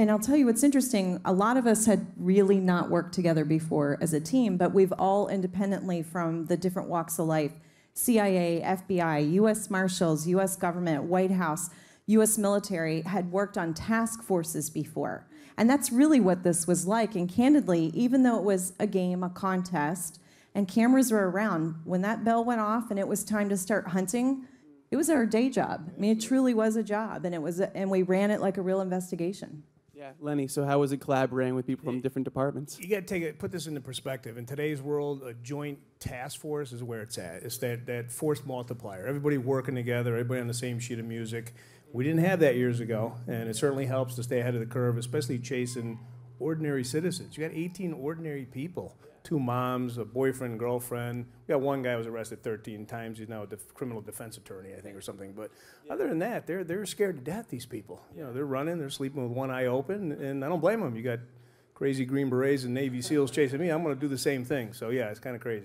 And I'll tell you what's interesting. A lot of us had really not worked together before as a team, but we've all independently from the different walks of life CIA, FBI, US Marshals, US government, White House, US military had worked on task forces before. And that's really what this was like. And candidly, even though it was a game, a contest, and cameras were around, when that bell went off and it was time to start hunting, it was our day job. I mean, it truly was a job, and it was, a, and we ran it like a real investigation. Yeah, Lenny. So how was it collaborating with people from different departments? You got to take it, put this into perspective. In today's world, a joint task force is where it's at. It's that that force multiplier. Everybody working together, everybody on the same sheet of music. We didn't have that years ago, and it certainly helps to stay ahead of the curve, especially chasing ordinary citizens. You got 18 ordinary people, two moms, a boyfriend, girlfriend. We got one guy who was arrested 13 times. He's now a def- criminal defense attorney, I think, or something. But other than that, they're they're scared to death. These people, you know, they're running, they're sleeping with one eye open, and I don't blame them. You got crazy Green Berets and Navy SEALs chasing me. I'm going to do the same thing. So yeah, it's kind of crazy.